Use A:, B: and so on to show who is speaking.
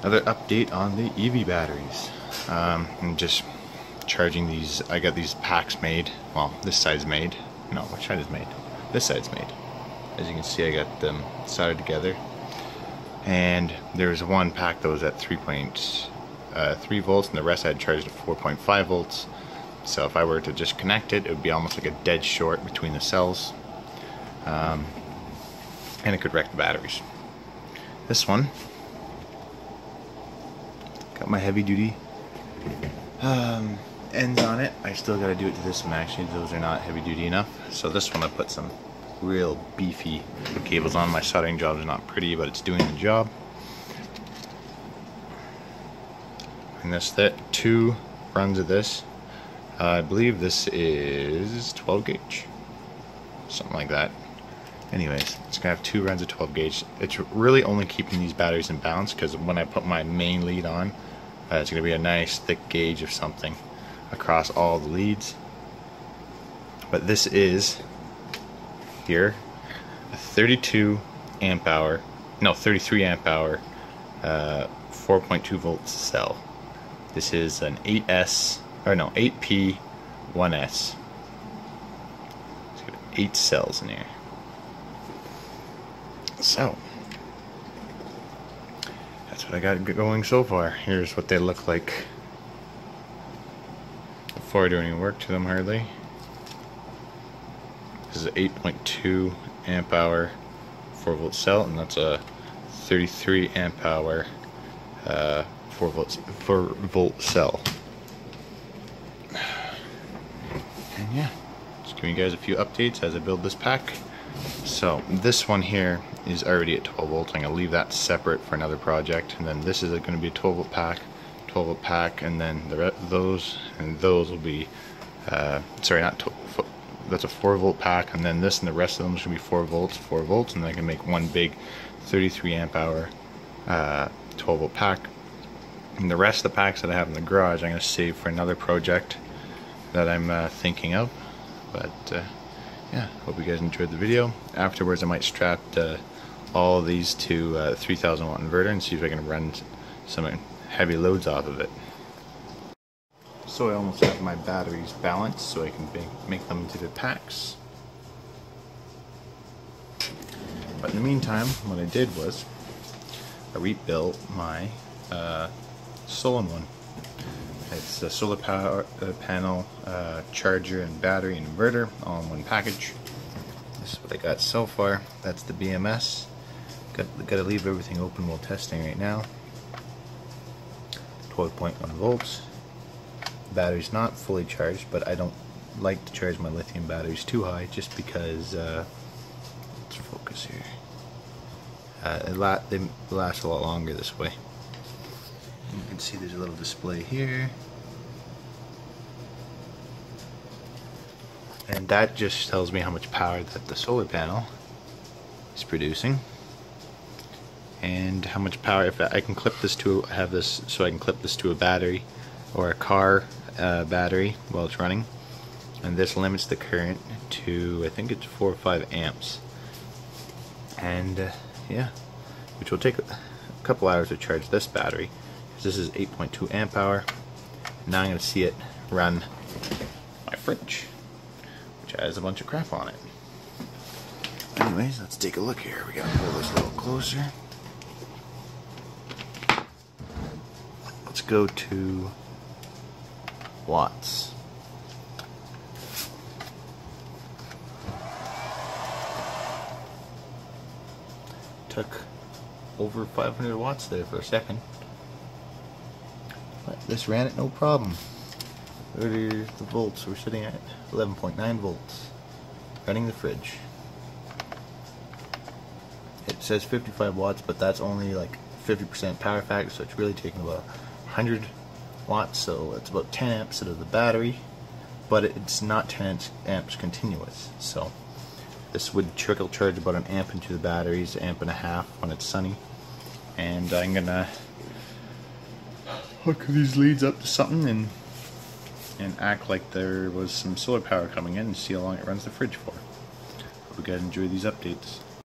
A: Another update on the EV batteries. Um, I'm just charging these. I got these packs made. Well, this side's made. No, which side is made? This side's made. As you can see, I got them soldered together. And there was one pack that was at 3.3 uh, volts, and the rest I had charged at 4.5 volts. So if I were to just connect it, it would be almost like a dead short between the cells. Um, and it could wreck the batteries. This one got my heavy duty um, ends on it. I still got to do it to this one actually. Those are not heavy duty enough. So this one I put some real beefy cables on. My soldering job is not pretty, but it's doing the job. And that's that. Two runs of this. I believe this is 12 gauge. Something like that. Anyways, it's gonna have two runs of 12 gauge. It's really only keeping these batteries in balance because when I put my main lead on, uh, it's gonna be a nice thick gauge of something across all the leads. But this is here a 32 amp hour, no 33 amp hour, uh, 4.2 volt cell. This is an 8S or no 8P 1S. It's got eight cells in here. So, that's what I got going so far. Here's what they look like before I do any work to them hardly. This is an 8.2 amp hour 4 volt cell, and that's a 33 amp hour uh, 4 volt 4 volt cell. And yeah, just giving you guys a few updates as I build this pack. So this one here is already at 12 volts. I'm going to leave that separate for another project. And then this is going to be a 12 volt pack, 12 volt pack, and then the those and those will be, uh, sorry, not 12, that's a 4 volt pack, and then this and the rest of them should be 4 volts, 4 volts, and then I can make one big 33 amp hour uh, 12 volt pack. And the rest of the packs that I have in the garage, I'm going to save for another project that I'm uh, thinking of. But uh, yeah, hope you guys enjoyed the video. Afterwards, I might strap uh, all these to a uh, 3000 watt inverter and see if I can run some heavy loads off of it. So I almost have my batteries balanced so I can make them into the packs. But in the meantime, what I did was I rebuilt my uh, Solon one. It's a solar power uh, panel, uh, charger, and battery and inverter all in one package. This is what I got so far. That's the BMS. Got, got to leave everything open while testing right now. 12.1 volts. battery's not fully charged, but I don't like to charge my lithium batteries too high just because, uh, let's focus here. Uh, la they last a lot longer this way. See there's a little display here. And that just tells me how much power that the solar panel is producing. And how much power, if I can clip this to, have this, so I can clip this to a battery or a car uh, battery while it's running. And this limits the current to, I think it's 4 or 5 amps. And uh, yeah, which will take a couple hours to charge this battery. This is 8.2 amp hour. Now I'm going to see it run my fridge, which has a bunch of crap on it. Anyways, let's take a look here. We gotta pull this a little closer. Let's go to watts. Took over 500 watts there for a second. This ran it no problem. There's the volts. We're sitting at 11.9 volts. Running the fridge. It says 55 watts, but that's only like 50% power factor, so it's really taking about 100 watts, so it's about 10 amps out of the battery, but it's not 10 amps continuous. So this would trickle charge about an amp into the batteries, amp and a half when it's sunny. And I'm gonna hook these leads up to something and and act like there was some solar power coming in and see how long it runs the fridge for. Hope you guys enjoy these updates.